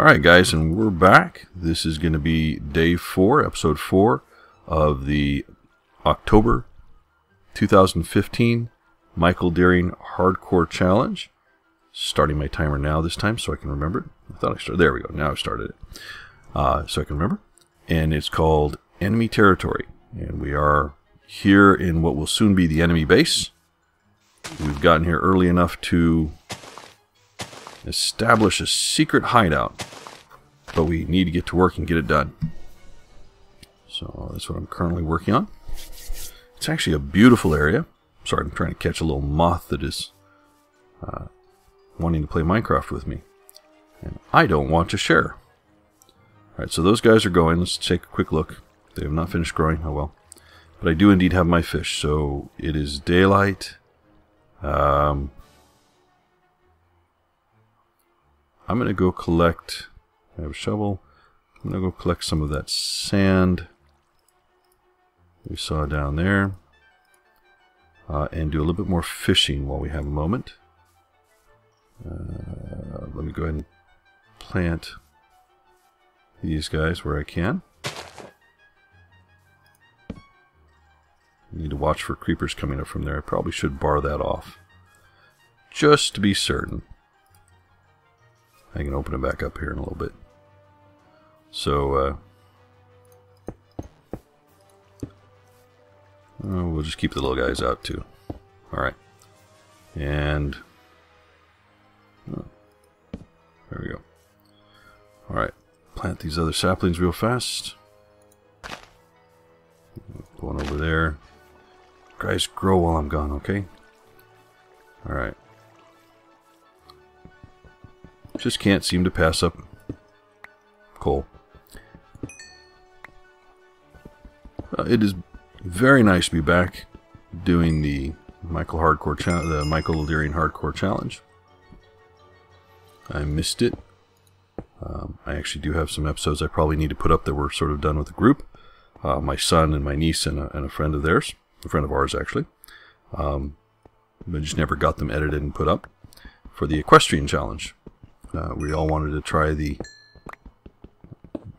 Alright guys, and we're back. This is going to be day 4, episode 4 of the October 2015 Michael Deering Hardcore Challenge. Starting my timer now this time so I can remember it. I thought I started. There we go. Now I've started it. Uh, so I can remember. And it's called Enemy Territory. And we are here in what will soon be the enemy base. We've gotten here early enough to establish a secret hideout. But we need to get to work and get it done. So that's what I'm currently working on. It's actually a beautiful area. Sorry, I'm trying to catch a little moth that is uh, wanting to play Minecraft with me. And I don't want to share. Alright, so those guys are going. Let's take a quick look. They have not finished growing. Oh well. But I do indeed have my fish. So it is daylight. Um, I'm going to go collect... I have a shovel. I'm going to go collect some of that sand we saw down there. Uh, and do a little bit more fishing while we have a moment. Uh, let me go ahead and plant these guys where I can. Need to watch for creepers coming up from there. I probably should bar that off. Just to be certain. I can open it back up here in a little bit. So, uh, oh, we'll just keep the little guys out too. Alright. And, oh, there we go. Alright, plant these other saplings real fast. Going over there. Guys, grow while I'm gone, okay? Alright. Just can't seem to pass up coal. Uh, it is very nice to be back doing the Michael Hardcore the Michael Deering Hardcore Challenge. I missed it. Um, I actually do have some episodes I probably need to put up that were sort of done with the group. Uh, my son and my niece and a, and a, friend of theirs, a friend of ours actually. Um, but just never got them edited and put up for the Equestrian Challenge. Uh, we all wanted to try the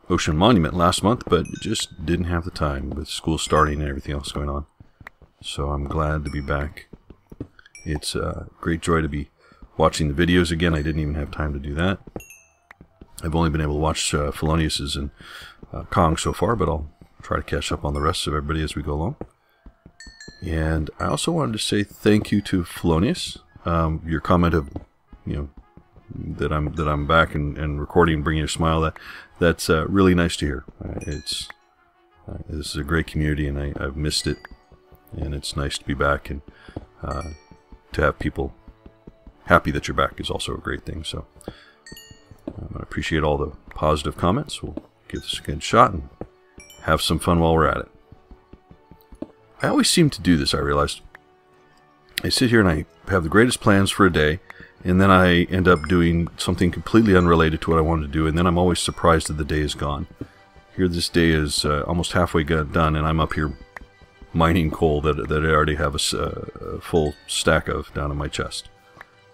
Ocean Monument last month, but just didn't have the time with school starting and everything else going on. So I'm glad to be back. It's a great joy to be watching the videos again. I didn't even have time to do that. I've only been able to watch uh, Felonius's and uh, Kong so far, but I'll try to catch up on the rest of everybody as we go along. And I also wanted to say thank you to Felonius. Um, your comment of, you know, that I'm that I'm back and, and recording, and bringing a smile. That that's uh, really nice to hear. Uh, it's uh, this is a great community, and I, I've missed it, and it's nice to be back and uh, to have people happy that you're back is also a great thing. So um, I appreciate all the positive comments. We'll give this a good shot and have some fun while we're at it. I always seem to do this. I realized. I sit here and I have the greatest plans for a day and then I end up doing something completely unrelated to what I wanted to do, and then I'm always surprised that the day is gone. Here, this day is uh, almost halfway done, and I'm up here mining coal that, that I already have a, uh, a full stack of down in my chest.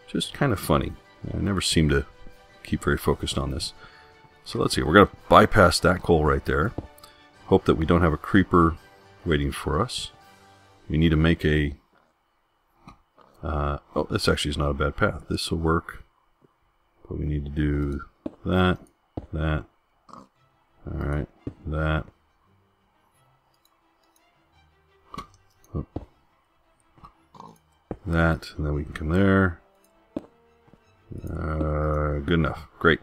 Just kind of funny. I never seem to keep very focused on this. So let's see, we're going to bypass that coal right there. Hope that we don't have a creeper waiting for us. We need to make a uh, oh, this actually is not a bad path. This will work. But we need to do that, that, alright, that. Oh. That, and then we can come there. Uh, good enough. Great.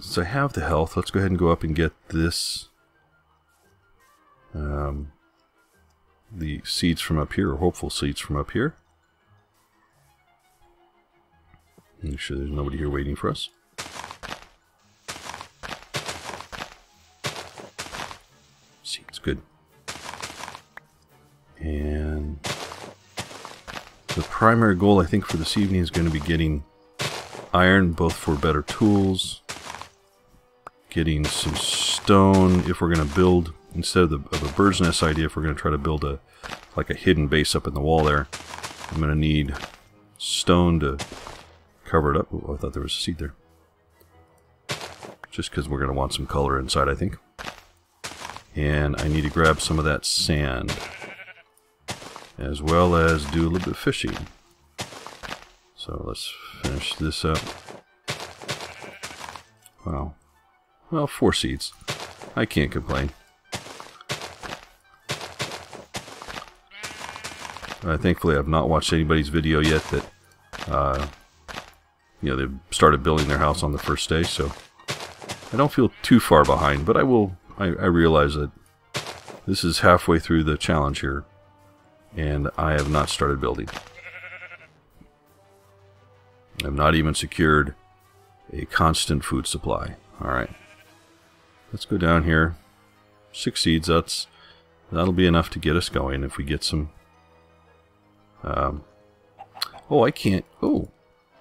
Since I have the health, let's go ahead and go up and get this. Um, the seeds from up here, or hopeful seeds from up here. Make sure there's nobody here waiting for us. Seeds, good. And the primary goal, I think, for this evening is going to be getting iron, both for better tools, getting some stone if we're going to build instead of, the, of a bird's nest idea, if we're going to try to build a like a hidden base up in the wall there, I'm going to need stone to cover it up. Oh, I thought there was a seed there. just because we're going to want some color inside, I think. And I need to grab some of that sand, as well as do a little bit of fishing. So let's finish this up. Wow. Well, four seeds. I can't complain. Uh, thankfully, I've not watched anybody's video yet that, uh, you know, they've started building their house on the first day, so I don't feel too far behind, but I will, I, I realize that this is halfway through the challenge here, and I have not started building. I've not even secured a constant food supply. Alright. Let's go down here. Six seeds, that's that'll be enough to get us going if we get some um, oh I can't oh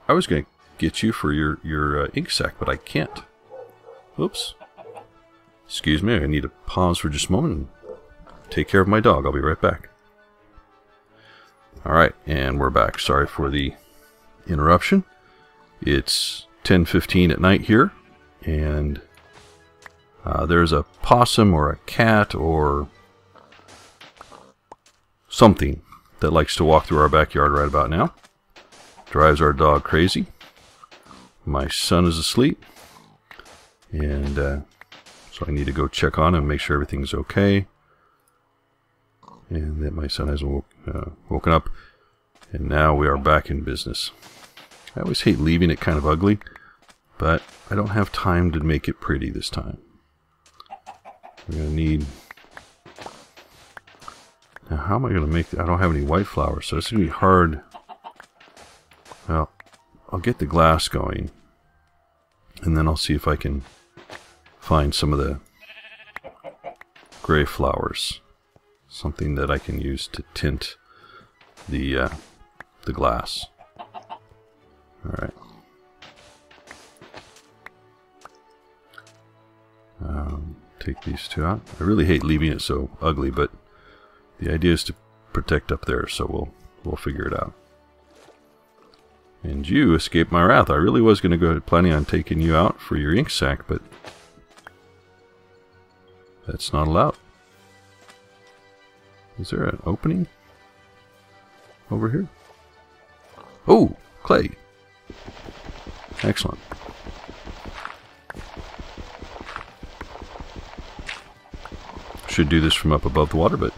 I was gonna get you for your your uh, ink sac but I can't. Oops. Excuse me I need to pause for just a moment and take care of my dog. I'll be right back. Alright and we're back. Sorry for the interruption. It's 10:15 at night here and uh, there's a possum or a cat or something that likes to walk through our backyard right about now. Drives our dog crazy. My son is asleep. And uh, so I need to go check on him, and make sure everything's okay. And that my son hasn't woke, uh, woken up. And now we are back in business. I always hate leaving it kind of ugly, but I don't have time to make it pretty this time. We're going to need... Now, how am I going to make... I don't have any white flowers, so it's going to be hard. Well, I'll get the glass going. And then I'll see if I can find some of the gray flowers. Something that I can use to tint the, uh, the glass. Alright. Um, take these two out. I really hate leaving it so ugly, but the idea is to protect up there, so we'll we'll figure it out. And you escaped my wrath. I really was going to go planning on taking you out for your ink sac, but that's not allowed. Is there an opening over here? Oh, clay. Excellent. Should do this from up above the water, but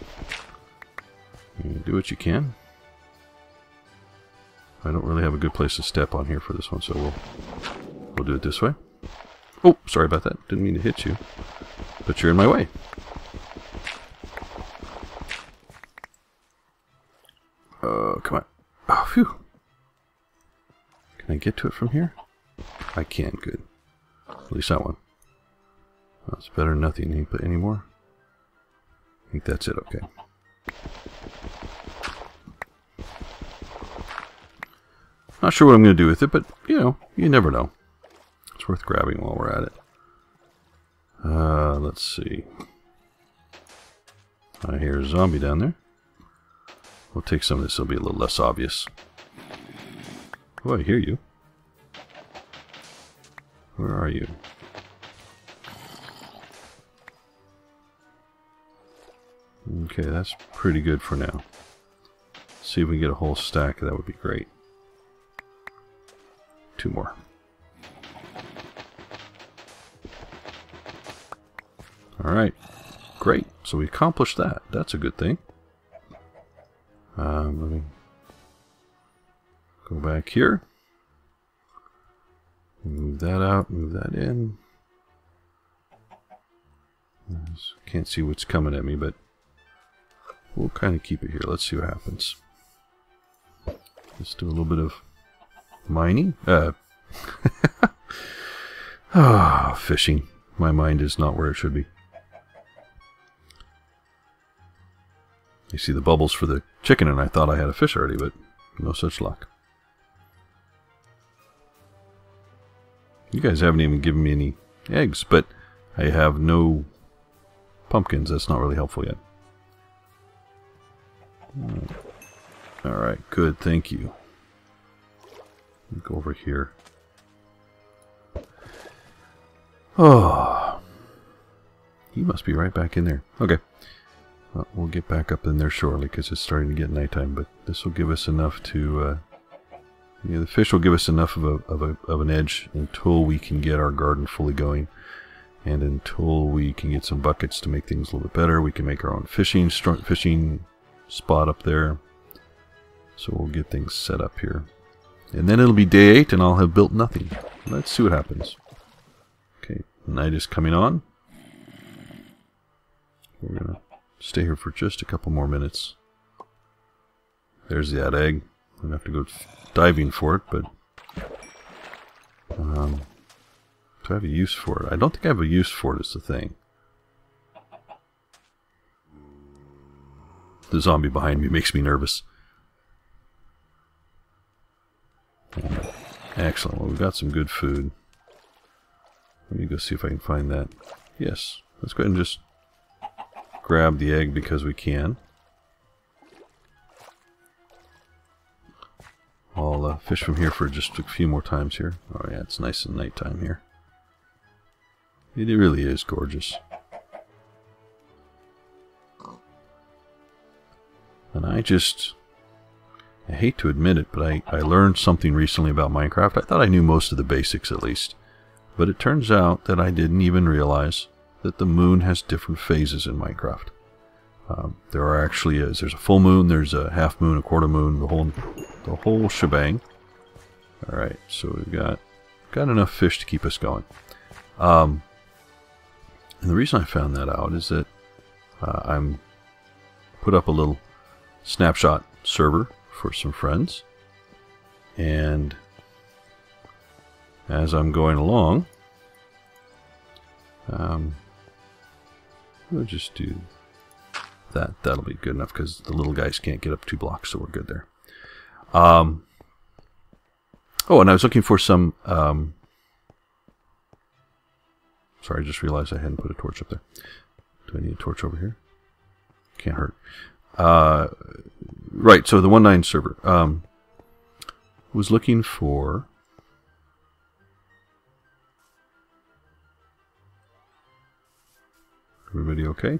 do what you can. I don't really have a good place to step on here for this one, so we'll we'll do it this way. Oh, sorry about that. Didn't mean to hit you, but you're in my way. Oh, come on. Oh, phew. Can I get to it from here? I can, good. At least that one. That's better than nothing anymore. I think that's it, okay. Not sure what I'm going to do with it, but, you know, you never know. It's worth grabbing while we're at it. Uh, let's see. I hear a zombie down there. We'll take some of this, it'll be a little less obvious. Oh, I hear you. Where are you? Okay, that's pretty good for now. See if we can get a whole stack, that would be great. Two more. Alright, great. So we accomplished that. That's a good thing. Um, let me go back here. Move that out, move that in. Can't see what's coming at me, but we'll kind of keep it here. Let's see what happens. Let's do a little bit of mining. Uh, ah, fishing. My mind is not where it should be. You see the bubbles for the chicken, and I thought I had a fish already, but no such luck. You guys haven't even given me any eggs, but I have no pumpkins. That's not really helpful yet. Alright, good, thank you. Go over here. Oh. He must be right back in there. Okay. Well, we'll get back up in there shortly because it's starting to get nighttime, but this will give us enough to... Uh, yeah, the fish will give us enough of, a, of, a, of an edge until we can get our garden fully going. And until we can get some buckets to make things a little bit better, we can make our own fishing fishing spot up there. So we'll get things set up here. And then it'll be day 8 and I'll have built nothing. Let's see what happens. Okay, night is coming on. We're going to stay here for just a couple more minutes. There's that egg. I'm going to have to go diving for it, but... Um, do I have a use for it? I don't think I have a use for it, is the thing. The zombie behind me makes me nervous. Excellent. Well, we've got some good food. Let me go see if I can find that. Yes. Let's go ahead and just grab the egg because we can. I'll uh, fish from here for just a few more times here. Oh yeah, it's nice and nighttime here. It really is gorgeous. And I just... I hate to admit it, but I, I learned something recently about Minecraft. I thought I knew most of the basics at least. But it turns out that I didn't even realize that the moon has different phases in Minecraft. Um, there are actually a, there's a full moon, there's a half moon, a quarter moon, the whole the whole shebang. All right, so we've got got enough fish to keep us going. Um, and the reason I found that out is that uh, I'm put up a little snapshot server for some friends, and as I'm going along, um, we'll just do that. That'll be good enough because the little guys can't get up two blocks, so we're good there. Um, oh, and I was looking for some. Um, sorry, I just realized I hadn't put a torch up there. Do I need a torch over here? Can't hurt. Uh, right, so the 1.9 server. Um, was looking for Everybody okay?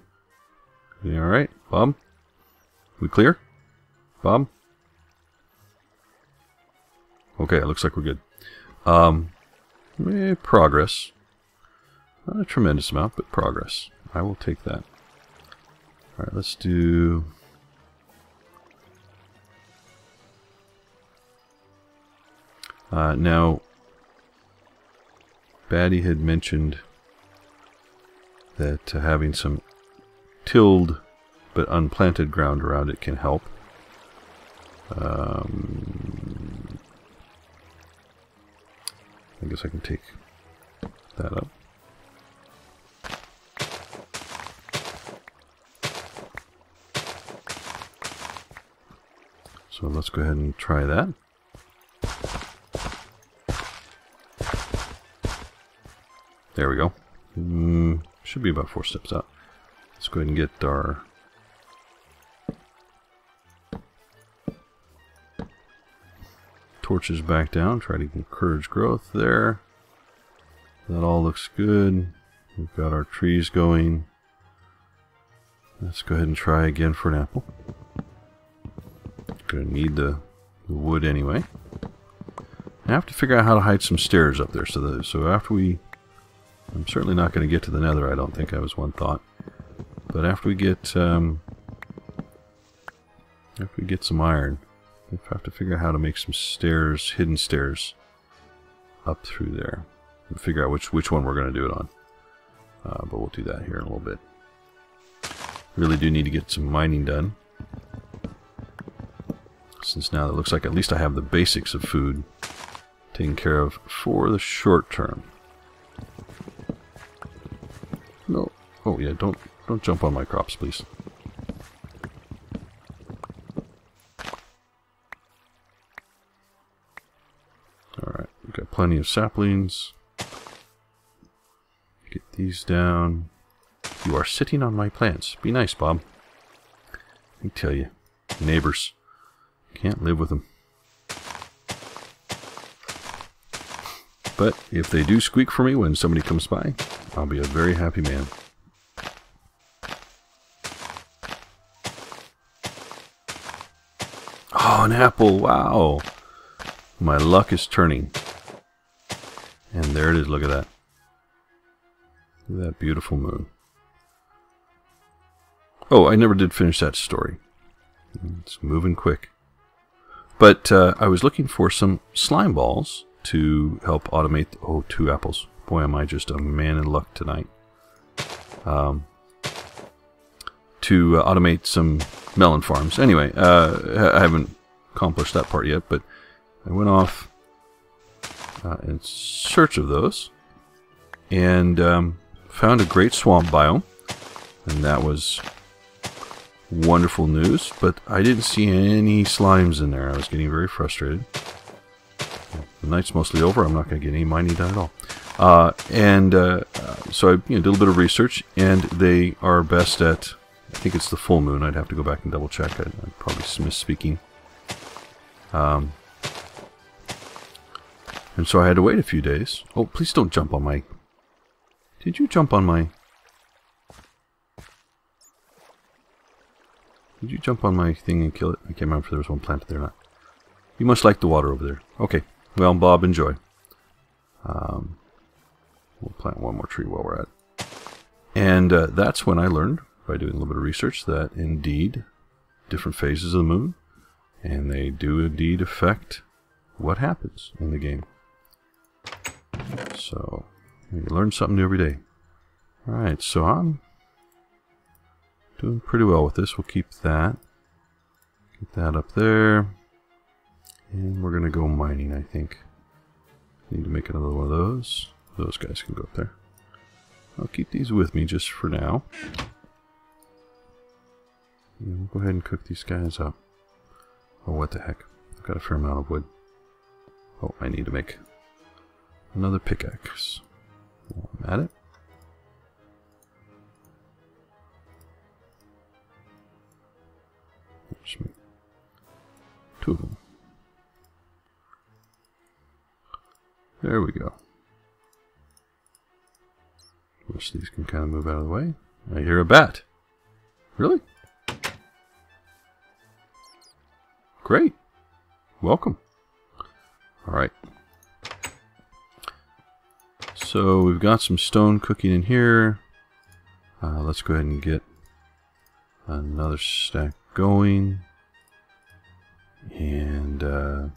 Everybody all right? Bob? We clear? Bob? Okay, it looks like we're good. Um, eh, progress. Not a tremendous amount, but progress. I will take that. Alright, let's do... Uh, now, Batty had mentioned that uh, having some tilled but unplanted ground around it can help. Um, I guess I can take that up. So let's go ahead and try that. There we go. Mm, should be about four steps up. Let's go ahead and get our torches back down. Try to encourage growth there. That all looks good. We've got our trees going. Let's go ahead and try again for an apple. Gonna need the, the wood anyway. I have to figure out how to hide some stairs up there. So, that, so after we I'm certainly not going to get to the nether, I don't think I was one thought. But after we get, um, after we get some iron, we have to figure out how to make some stairs, hidden stairs, up through there. And figure out which, which one we're going to do it on. Uh, but we'll do that here in a little bit. Really do need to get some mining done. Since now it looks like at least I have the basics of food taken care of for the short term. Oh yeah, don't don't jump on my crops, please. Alright, we've got plenty of saplings. Get these down. You are sitting on my plants. Be nice, Bob. I tell you, neighbors. Can't live with them. But if they do squeak for me when somebody comes by, I'll be a very happy man. Oh, an apple. Wow. My luck is turning. And there it is. Look at that. Look at that beautiful moon. Oh, I never did finish that story. It's moving quick. But uh, I was looking for some slime balls to help automate. Oh, two apples. Boy, am I just a man in luck tonight. Um, to uh, automate some melon farms. Anyway, uh, I haven't accomplished that part yet, but I went off uh, in search of those and um, found a great swamp biome, and that was wonderful news, but I didn't see any slimes in there. I was getting very frustrated. The night's mostly over. I'm not going to get any mining done at all. Uh, and uh, so I you know, did a little bit of research, and they are best at, I think it's the full moon. I'd have to go back and double check. I, am probably misspeaking. Um, and so I had to wait a few days. Oh, please don't jump on my... Did you jump on my... Did you jump on my thing and kill it? I can't remember if there was one planted there or not. You must like the water over there. Okay. Well, Bob, enjoy. Um, we'll plant one more tree while we're at it. And uh, that's when I learned, by doing a little bit of research, that indeed different phases of the moon, and they do indeed affect what happens in the game. So, you learn something new every day. Alright, so I'm doing pretty well with this. We'll keep that. Keep that up there. And we're going to go mining, I think. Need to make another one of those. Those guys can go up there. I'll keep these with me just for now. And we'll go ahead and cook these guys up. Oh, what the heck. I've got a fair amount of wood. Oh, I need to make another pickaxe. While I'm at it. Two of them. There we go. Wish these can kind of move out of the way. I hear a bat. Really? Great. Welcome. Alright. So we've got some stone cooking in here. Uh, let's go ahead and get another stack going. And uh,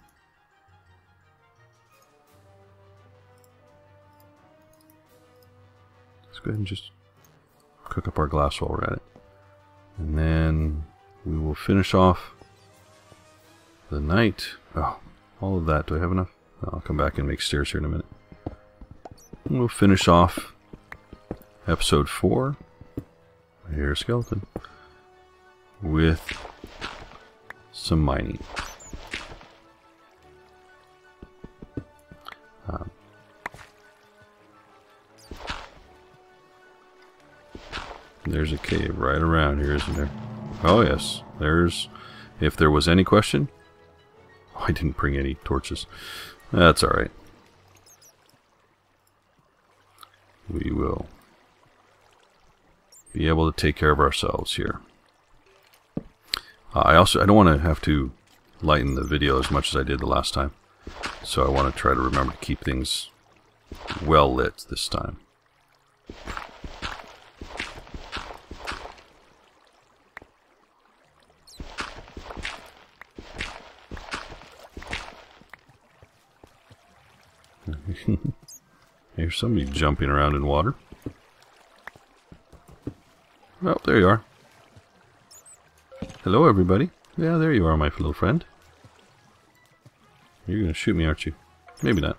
let's go ahead and just cook up our glass while we're at it. And then we will finish off the night. Oh, all of that. Do I have enough? I'll come back and make stairs here in a minute. And we'll finish off episode 4. Here, skeleton. With some mining. Um, there's a cave right around here, isn't there? Oh yes, there's... If there was any question... I didn't bring any torches. That's alright. We will be able to take care of ourselves here. Uh, I also I don't want to have to lighten the video as much as I did the last time. So I want to try to remember to keep things well lit this time. Here's somebody jumping around in water. Oh, there you are. Hello, everybody. Yeah, there you are, my little friend. You're going to shoot me, aren't you? Maybe not.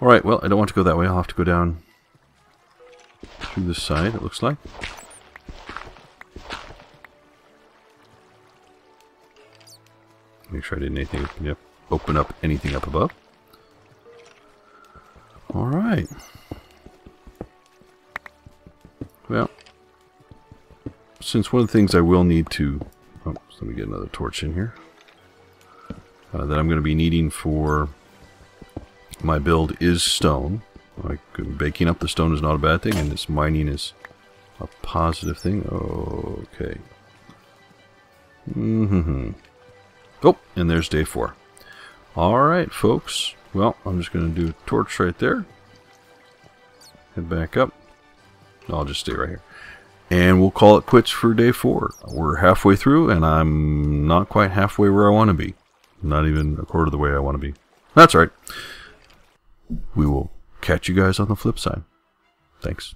Alright, well, I don't want to go that way. I'll have to go down through this side, it looks like. Make sure I didn't anything, yep, open up anything up above. Alright. Well, since one of the things I will need to... Oh, let me get another torch in here uh, that I'm going to be needing for my build is stone. Like baking up the stone is not a bad thing, and this mining is a positive thing. Okay. Mm hmm Oh, and there's day four. Alright, folks. Well, I'm just going to do torch right there. Head back up. I'll just stay right here. And we'll call it quits for day four. We're halfway through, and I'm not quite halfway where I want to be. Not even a quarter of the way I want to be. That's right. We will catch you guys on the flip side. Thanks.